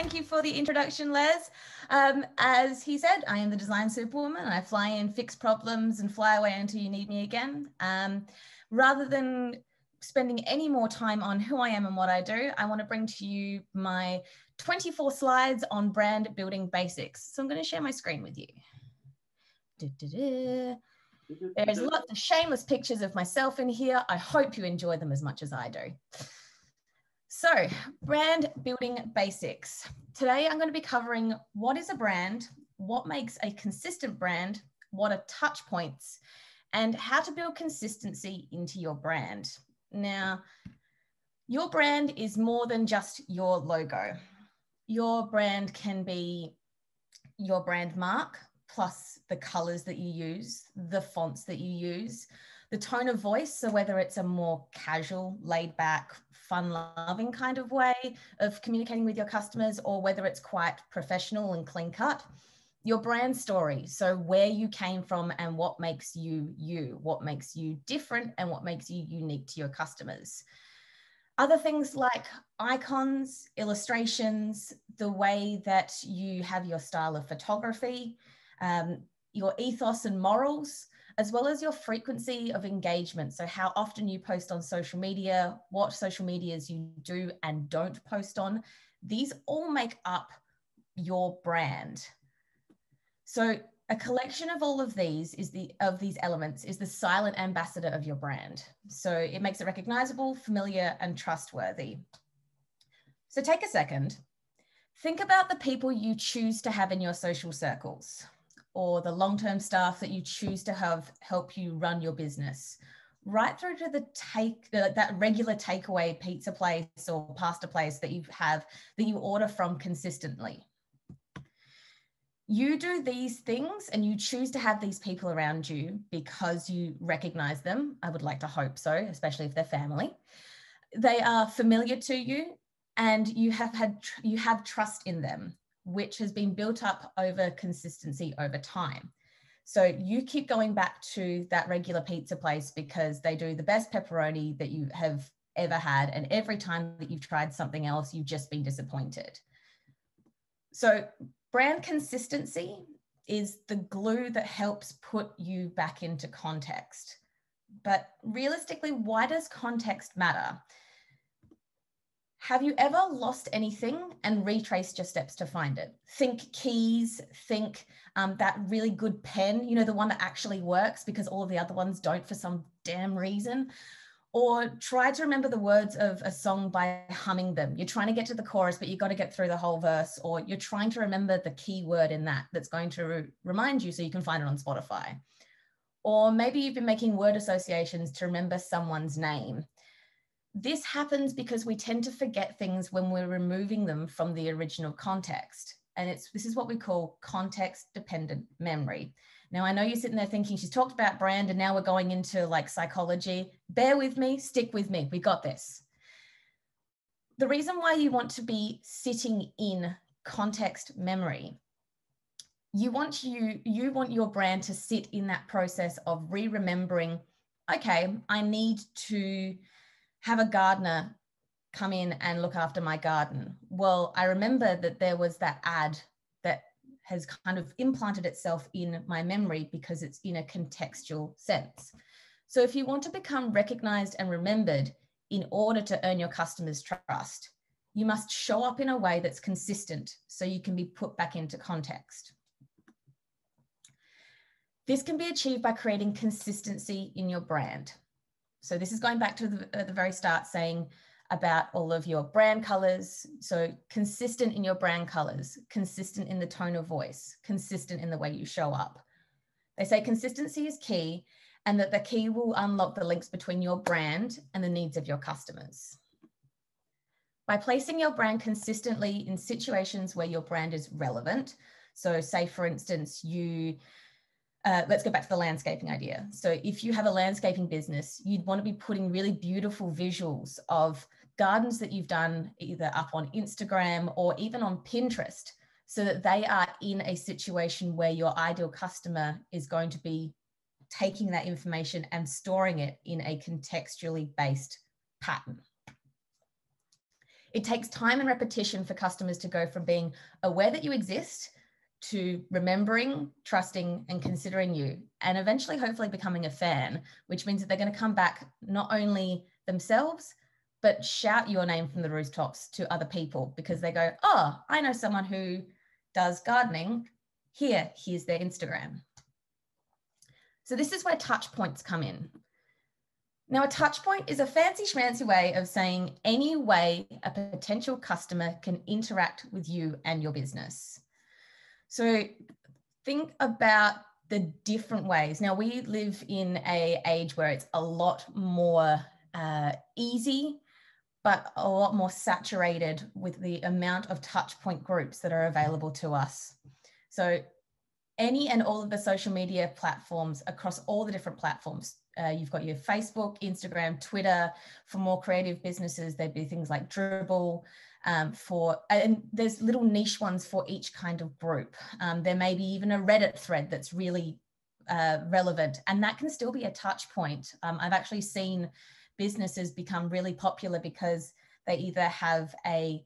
Thank you for the introduction, Les. Um, as he said, I am the design superwoman. I fly in, fix problems, and fly away until you need me again. Um, rather than spending any more time on who I am and what I do, I want to bring to you my 24 slides on brand building basics. So I'm going to share my screen with you. There's lots of shameless pictures of myself in here. I hope you enjoy them as much as I do. So, brand building basics. Today I'm going to be covering what is a brand, what makes a consistent brand, what are touch points, and how to build consistency into your brand. Now, your brand is more than just your logo. Your brand can be your brand mark, plus the colors that you use, the fonts that you use, the tone of voice. So, whether it's a more casual, laid back, fun loving kind of way of communicating with your customers, or whether it's quite professional and clean cut. Your brand story. So, where you came from and what makes you you, what makes you different, and what makes you unique to your customers. Other things like icons, illustrations, the way that you have your style of photography, um, your ethos and morals, as well as your frequency of engagement. So, how often you post on social media, what social medias you do and don't post on, these all make up your brand. So, a collection of all of these is the of these elements is the silent ambassador of your brand. So it makes it recognizable, familiar, and trustworthy. So take a second. Think about the people you choose to have in your social circles or the long-term staff that you choose to have help you run your business. Right through to the take the, that regular takeaway pizza place or pasta place that you have that you order from consistently. You do these things and you choose to have these people around you because you recognize them. I would like to hope so especially if they're family. They are familiar to you and you have had you have trust in them which has been built up over consistency over time. So you keep going back to that regular pizza place because they do the best pepperoni that you have ever had. And every time that you've tried something else, you've just been disappointed. So brand consistency is the glue that helps put you back into context. But realistically, why does context matter? Have you ever lost anything and retraced your steps to find it? Think keys, think um, that really good pen, you know, the one that actually works because all of the other ones don't for some damn reason. Or try to remember the words of a song by humming them. You're trying to get to the chorus, but you've got to get through the whole verse, or you're trying to remember the key word in that that's going to re- remind you so you can find it on Spotify. Or maybe you've been making word associations to remember someone's name this happens because we tend to forget things when we're removing them from the original context. And it's this is what we call context dependent memory. Now, I know you're sitting there thinking she's talked about brand and now we're going into like psychology. Bear with me, stick with me. We got this. The reason why you want to be sitting in context memory you want you you want your brand to sit in that process of re-remembering okay i need to have a gardener come in and look after my garden. Well, I remember that there was that ad that has kind of implanted itself in my memory because it's in a contextual sense. So if you want to become recognized and remembered in order to earn your customers' trust, you must show up in a way that's consistent so you can be put back into context. This can be achieved by creating consistency in your brand. So this is going back to the, at the very start saying about all of your brand colors. So consistent in your brand colors, consistent in the tone of voice, consistent in the way you show up. They say consistency is key and that the key will unlock the links between your brand and the needs of your customers. By placing your brand consistently in situations where your brand is relevant, so say for instance, you uh, let's go back to the landscaping idea. So if you have a landscaping business, you'd want to be putting really beautiful visuals of gardens that you've done either up on Instagram or even on Pinterest so that they are in a situation where your ideal customer is going to be taking that information and storing it in a contextually based pattern. It takes time and repetition for customers to go from being aware that you exist to remembering, trusting, and considering you, and eventually, hopefully, becoming a fan, which means that they're going to come back not only themselves, but shout your name from the rooftops to other people because they go, Oh, I know someone who does gardening. Here, here's their Instagram. So, this is where touch points come in. Now, a touch point is a fancy schmancy way of saying any way a potential customer can interact with you and your business. So think about the different ways. Now, we live in a age where it's a lot more uh, easy, but a lot more saturated with the amount of touch point groups that are available to us. So any and all of the social media platforms across all the different platforms uh, you've got your Facebook, Instagram, Twitter. For more creative businesses, there'd be things like Dribbble. Um, for and there's little niche ones for each kind of group. Um, there may be even a Reddit thread that's really uh, relevant, and that can still be a touch point. Um, I've actually seen businesses become really popular because they either have a,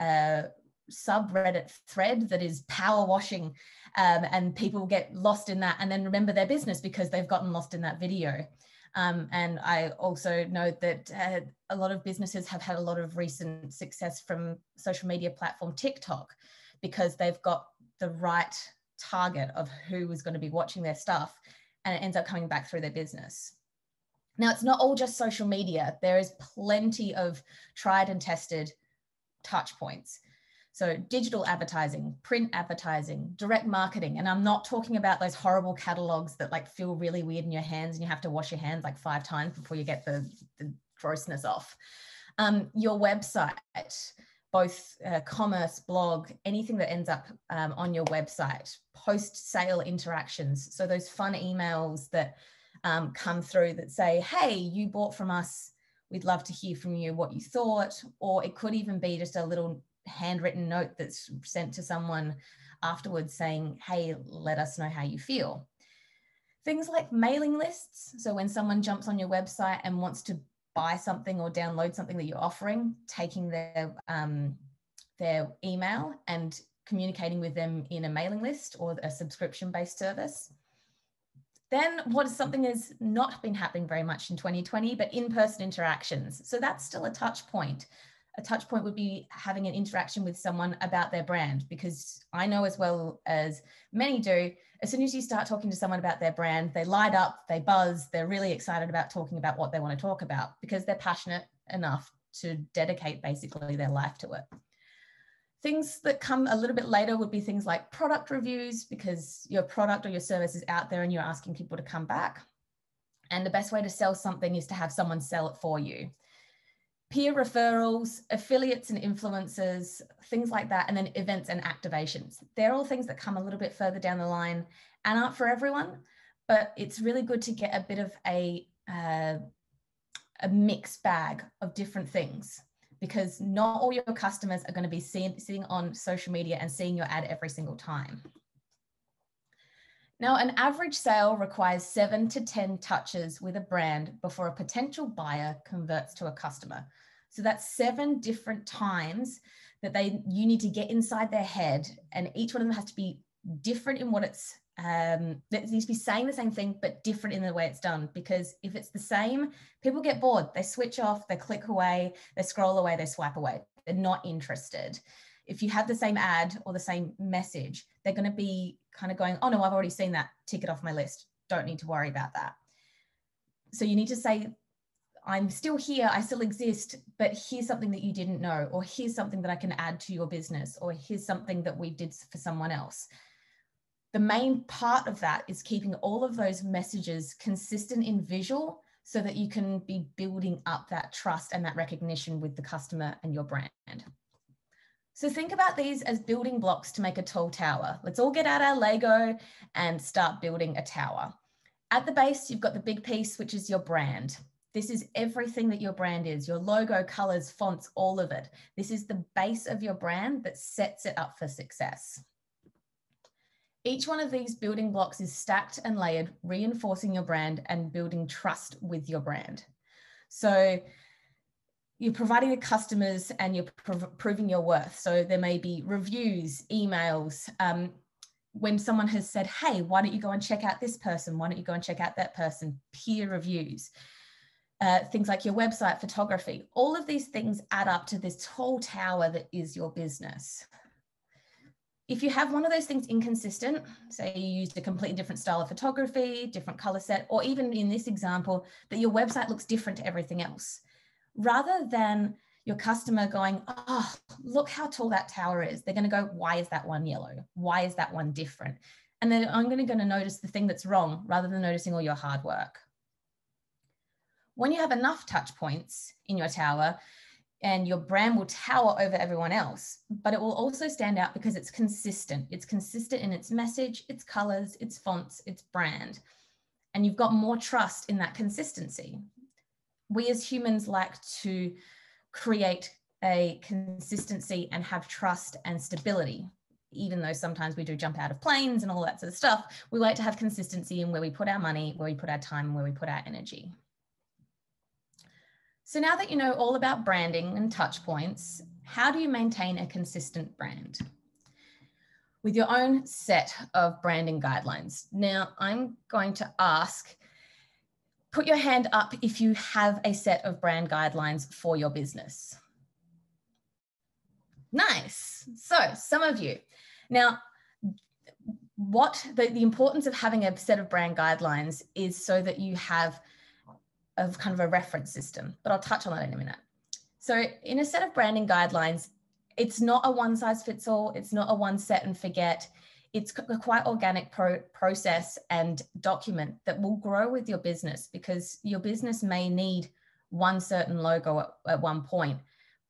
a subreddit thread that is power washing um, and people get lost in that and then remember their business because they've gotten lost in that video. Um, and I also know that uh, a lot of businesses have had a lot of recent success from social media platform TikTok because they've got the right target of who is going to be watching their stuff and it ends up coming back through their business. Now, it's not all just social media. There is plenty of tried and tested touch points. So digital advertising, print advertising, direct marketing. And I'm not talking about those horrible catalogs that like feel really weird in your hands and you have to wash your hands like five times before you get the, the grossness off. Um, your website, both uh, commerce, blog, anything that ends up um, on your website, post sale interactions. So those fun emails that um, come through that say, hey, you bought from us. We'd love to hear from you what you thought. Or it could even be just a little handwritten note that's sent to someone afterwards saying, hey, let us know how you feel. Things like mailing lists. So when someone jumps on your website and wants to buy something or download something that you're offering, taking their um, their email and communicating with them in a mailing list or a subscription based service. Then what is something has not been happening very much in 2020, but in-person interactions. So that's still a touch point a touch point would be having an interaction with someone about their brand because I know as well as many do, as soon as you start talking to someone about their brand, they light up, they buzz, they're really excited about talking about what they want to talk about because they're passionate enough to dedicate basically their life to it. Things that come a little bit later would be things like product reviews because your product or your service is out there and you're asking people to come back. And the best way to sell something is to have someone sell it for you peer referrals, affiliates and influencers, things like that, and then events and activations. They're all things that come a little bit further down the line and aren't for everyone, but it's really good to get a bit of a uh, a mixed bag of different things because not all your customers are going to be seeing, sitting on social media and seeing your ad every single time. Now, an average sale requires seven to 10 touches with a brand before a potential buyer converts to a customer. So that's seven different times that they you need to get inside their head, and each one of them has to be different in what it's um it needs to be saying the same thing but different in the way it's done. Because if it's the same people get bored. They switch off they click away they scroll away they swipe away. They're not interested if you have the same ad or the same message, they're going to be kind of going, oh no, I've already seen that, tick it off my list. Don't need to worry about that. So you need to say, I'm still here, I still exist, but here's something that you didn't know, or here's something that I can add to your business, or here's something that we did for someone else. The main part of that is keeping all of those messages consistent in visual so that you can be building up that trust and that recognition with the customer and your brand. So think about these as building blocks to make a tall tower. Let's all get out our Lego and start building a tower. At the base, you've got the big piece, which is your brand. This is everything that your brand is, your logo, colors, fonts, all of it. This is the base of your brand that sets it up for success. Each one of these building blocks is stacked and layered, reinforcing your brand and building trust with your brand. So you're providing the customers and you're prov- proving your worth. So there may be reviews, emails. Um, when someone has said, hey, why don't you go and check out this person? Why don't you go and check out that person? Peer reviews. Uh, things like your website, photography, all of these things add up to this tall tower that is your business. If you have one of those things inconsistent, say you used a completely different style of photography, different color set, or even in this example, that your website looks different to everything else, rather than your customer going, oh, look how tall that tower is. They're going to go, why is that one yellow? Why is that one different? And then I'm going to, going to notice the thing that's wrong rather than noticing all your hard work. When you have enough touch points in your tower, and your brand will tower over everyone else, but it will also stand out because it's consistent. It's consistent in its message, its colors, its fonts, its brand. And you've got more trust in that consistency. We as humans like to create a consistency and have trust and stability. Even though sometimes we do jump out of planes and all that sort of stuff, we like to have consistency in where we put our money, where we put our time, where we put our energy. So now that you know all about branding and touch points, how do you maintain a consistent brand? With your own set of branding guidelines. Now I'm going to ask, put your hand up if you have a set of brand guidelines for your business. Nice. So some of you. Now, what the, the importance of having a set of brand guidelines is so that you have of kind of a reference system, but I'll touch on that in a minute. So in a set of branding guidelines, it's not a one size fits all. It's not a one set and forget. It's a quite organic pro- process and document that will grow with your business because your business may need one certain logo at, at one point.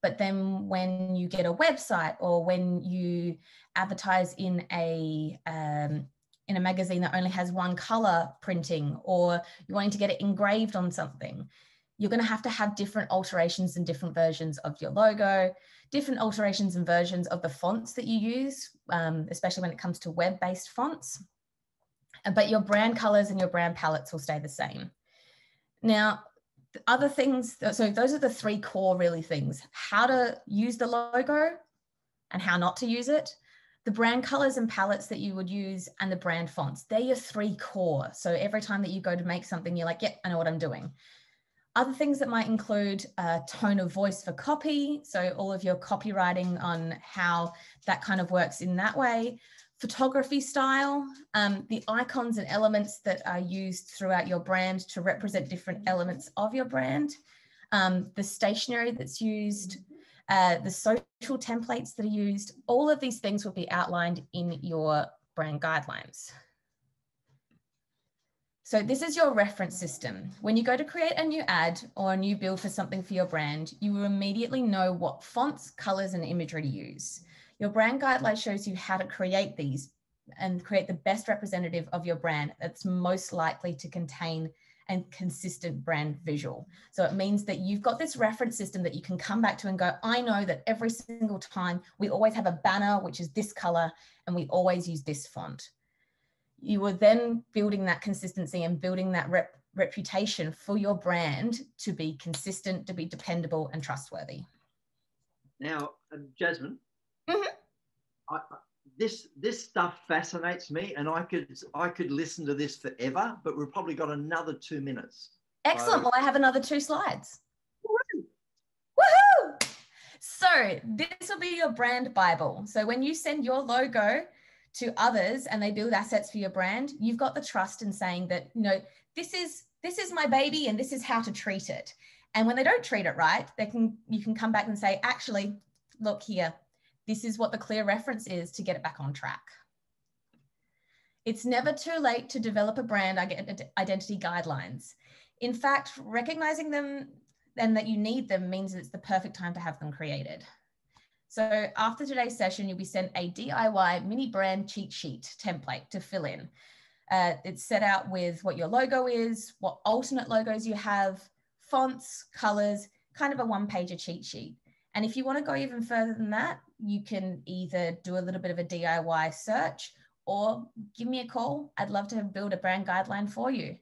But then when you get a website or when you advertise in a um, in a magazine that only has one color printing or you're wanting to get it engraved on something, you're going to have to have different alterations and different versions of your logo, different alterations and versions of the fonts that you use, um, especially when it comes to web based fonts. But your brand colors and your brand palettes will stay the same. Now, other things, so those are the three core really things how to use the logo and how not to use it, the brand colors and palettes that you would use and the brand fonts they're your three core so every time that you go to make something you're like yep i know what i'm doing other things that might include a tone of voice for copy so all of your copywriting on how that kind of works in that way photography style um, the icons and elements that are used throughout your brand to represent different elements of your brand um, the stationery that's used uh, the social templates that are used, all of these things will be outlined in your brand guidelines. So this is your reference system. When you go to create a new ad or a new build for something for your brand, you will immediately know what fonts, colors, and imagery to use. Your brand guideline shows you how to create these and create the best representative of your brand that's most likely to contain and consistent brand visual. So it means that you've got this reference system that you can come back to and go, I know that every single time we always have a banner, which is this color, and we always use this font. You are then building that consistency and building that rep reputation for your brand to be consistent, to be dependable and trustworthy. Now, uh, Jasmine, mm -hmm. I, this this stuff fascinates me, and I could I could listen to this forever. But we've probably got another two minutes. Excellent. So, well, I have another two slides. Woo! Woohoo! So this will be your brand bible. So when you send your logo to others and they build assets for your brand, you've got the trust in saying that you know this is this is my baby and this is how to treat it. And when they don't treat it right, they can you can come back and say, actually, look here, this is what the clear reference is to get it back on track. It's never too late to develop a brand identity guidelines. In fact, recognizing them and that you need them means it's the perfect time to have them created. So after today's session, you'll be sent a DIY mini brand cheat sheet template to fill in. Uh, it's set out with what your logo is, what alternate logos you have, fonts, colors, kind of a one pager cheat sheet. And if you want to go even further than that, you can either do a little bit of a DIY search or give me a call. I'd love to build a brand guideline for you.